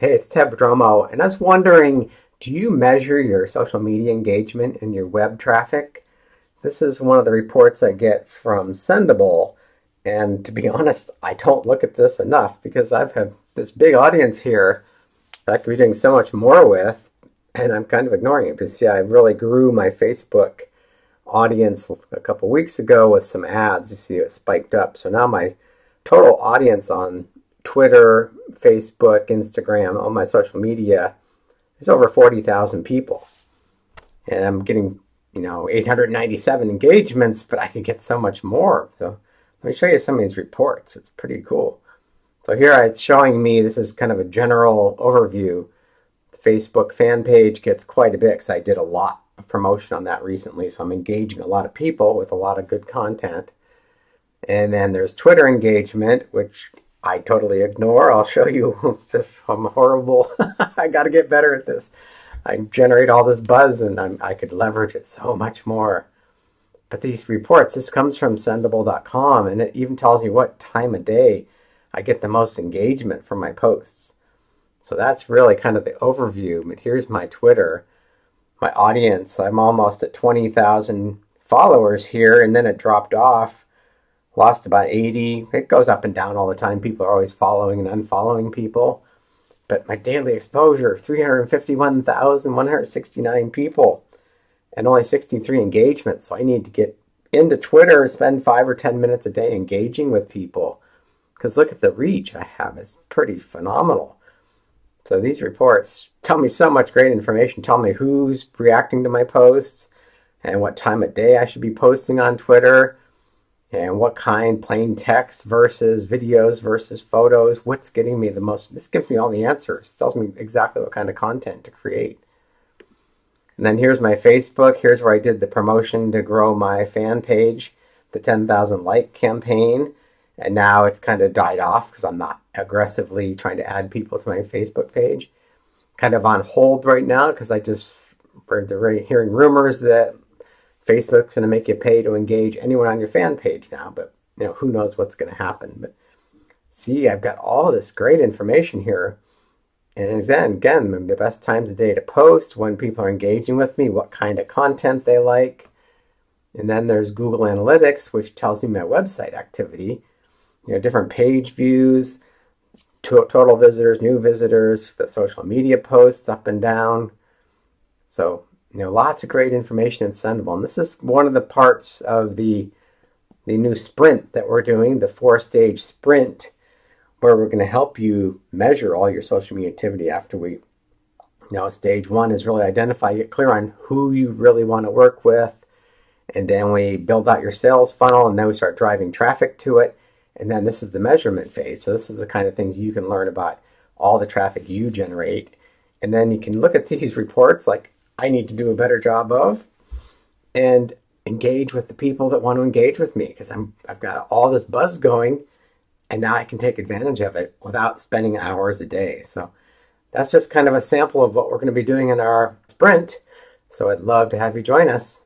Hey, it's Ted Prodromou, and I was wondering, do you measure your social media engagement and your web traffic? This is one of the reports I get from Sendible, and to be honest, I don't look at this enough because I've had this big audience here that I could be doing so much more with, and I'm kind of ignoring it because, yeah, I really grew my Facebook audience a couple weeks ago with some ads. You see it spiked up. So now my total audience on Twitter, Facebook, Instagram, all my social media is over 40,000 people. And I'm getting, you know, 897 engagements, but I could get so much more. So let me show you some of these reports. It's pretty cool. So here it's showing me, this is kind of a general overview. The Facebook fan page gets quite a bit because I did a lot of promotion on that recently. So I'm engaging a lot of people with a lot of good content. And then there's Twitter engagement, which I totally ignore. I'll show you this. I'm horrible. I got to get better at this. I generate all this buzz and I'm, i could leverage it so much more. But these reports, this comes from sendible.com and it even tells me what time of day I get the most engagement from my posts. So that's really kind of the overview. But here's my Twitter, my audience. I'm almost at 20,000 followers here and then it dropped off lost about 80. It goes up and down all the time. People are always following and unfollowing people. But my daily exposure 351,169 people and only 63 engagements. So I need to get into Twitter, spend five or 10 minutes a day engaging with people. Because look at the reach I have, it's pretty phenomenal. So these reports tell me so much great information. Tell me who's reacting to my posts and what time of day I should be posting on Twitter and what kind plain text versus videos versus photos what's getting me the most this gives me all the answers tells me exactly what kind of content to create. And then here's my facebook here's where i did the promotion to grow my fan page the 10,000 like campaign. And now it's kind of died off because i'm not aggressively trying to add people to my facebook page. Kind of on hold right now because i just we're hearing rumors that Facebook's going to make you pay to engage anyone on your fan page now, but you know who knows what's going to happen. But see, I've got all this great information here, and then again, the best times of day to post, when people are engaging with me, what kind of content they like, and then there's Google Analytics, which tells me my website activity, you know, different page views, total visitors, new visitors, the social media posts up and down. So you know, lots of great information in Sendible. And this is one of the parts of the the new sprint that we're doing, the four-stage sprint, where we're going to help you measure all your social media activity after we know, stage one is really identify, get clear on who you really want to work with, and then we build out your sales funnel, and then we start driving traffic to it, and then this is the measurement phase. So this is the kind of things you can learn about all the traffic you generate, and then you can look at these reports like I need to do a better job of and engage with the people that want to engage with me because I'm I've got all this buzz going and now I can take advantage of it without spending hours a day. So that's just kind of a sample of what we're going to be doing in our sprint. So I'd love to have you join us.